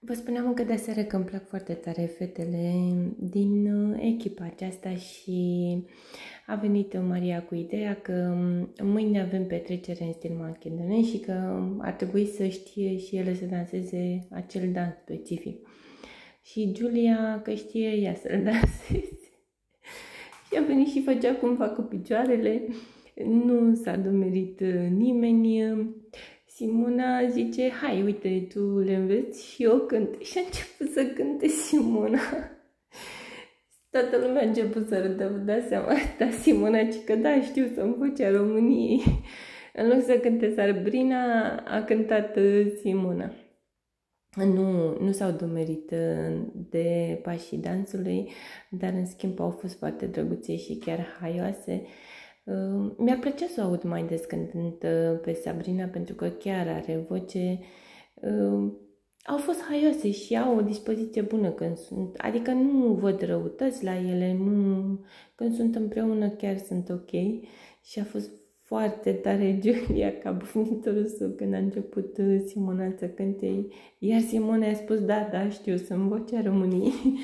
Vă spuneam încă de seară că îmi plac foarte tare fetele din uh, echipa aceasta și a venit Maria cu ideea că mâine avem petrecere în stil manchinene și că ar trebui să știe și ele să danseze acel dans specific. Și Julia că știe ea să-l danseze. și a venit și făcea cum fac cu picioarele. Nu s-a domerit uh, nimeni Simona zice, hai, uite, tu le înveți și eu cânt. Și a început să cânte Simona. Toată lumea a început să râdă, vă dați seama, da, Simona, ci că da, știu să-mi vocea României. În loc să cânte Sarbrina, a cântat uh, Simona. Nu, nu s-au domerit uh, de pașii dansului, dar în schimb au fost foarte drăguțe și chiar haioase. Uh, mi-ar plăcea să o aud mai des cântând pe Sabrina pentru că chiar are voce. Uh, au fost haioase și au o dispoziție bună când sunt, adică nu văd răutăți la ele, nu, când sunt împreună chiar sunt ok și a fost foarte tare Julia ca bunitorul său când a început uh, Simona să cânte, iar Simona a spus da, da, știu, sunt vocea României.